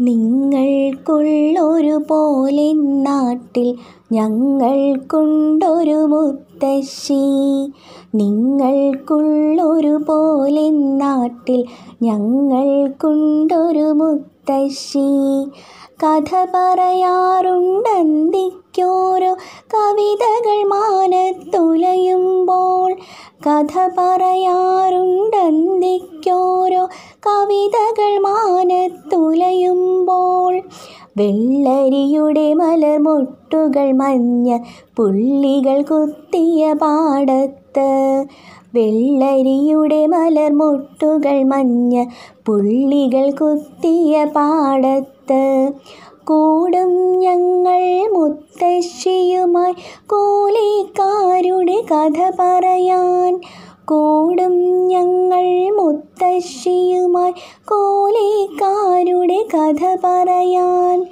നിങ്ങൾക്കുള്ളൊരു പോലെ നാട്ടിൽ ഞങ്ങൾക്കുണ്ടൊരു മുത്തശ്ശി. നിങ്ങൾക്കുള്ളൊരു പോലെ നാട്ടിൽ ഞങ്ങൾക്കുണ്ടൊരു മുത്തശ്ശി കഥ പറയാറുണ്ടന്തിക്കോരോ കവിതകൾ മാനത്തുലയുമ്പോൾ. കഥ പറയാറുണ്ടന്തിക്കോരോ കവിതകൾ മാനത്തുലയുമ്പോൾ. വെള്ളരിയുടെ മലർമൊട്ടുകൾ മഞ്ഞ പുള്ളികൾ കുത്തിയ പാടത്ത്. വെള്ളരിയുടെ മലർമൊട്ടുകൾ മഞ്ഞ പുള്ളികൾ കുത്തിയ പാടത്ത്. കൂടും ഞങ്ങൾ മുത്തശ്ശിയുമായി കൂലിക്കാരുടെ കഥ പറയാൻ കൂടും ഞങ്ങൾ മുത്തശ്ശിയുമായി. കോലിക്കാരുടെ കഥ പറയാൻ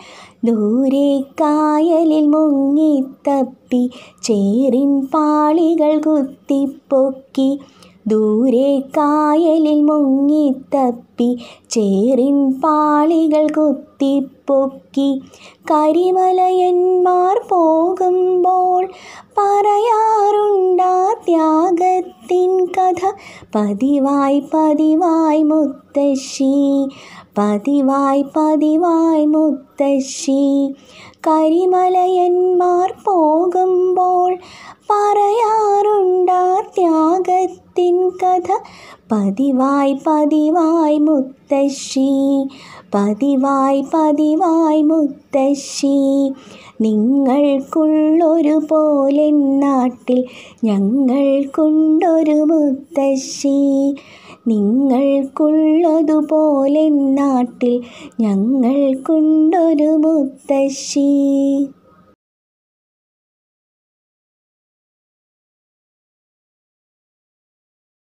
ദൂരെ കായലിൽ മുങ്ങിത്തപ്പി ചേറിൻ പാളികൾ കുത്തിപ്പൊക്കി. ദൂരെ കായലിൽ മുങ്ങിത്തപ്പി ചേറിൻ പാളികൾ കുത്തിപ്പൊക്കി. കരിമലയന്മാർ പോകുമ്പോൾ പറയാറുണ്ടാ ത്യാഗത്തിൻ കഥ. പതിവായി പതിവായി മുത്തശ്ശി. പതിവായി പതിവായി മുത്തശ്ശി. കരിമലയന്മാർ പോകുമ്പോൾ പറയാറുണ്ടാ ത്യാഗത്തിൻ കഥ. പതിവായി പതിവായി മുത്തശ്ശി പതിവായി പതിവായി മുത്തശ്ശി നിങ്ങൾക്കുള്ളൊരു പോലെ നാട്ടിൽ ഞങ്ങൾക്കുണ്ടൊരു മുത്തശ്ശി നിങ്ങൾക്കുള്ളതുപോലെ നാട്ടിൽ ഞങ്ങൾക്കുണ്ടൊരു മുത്തശ്ശി.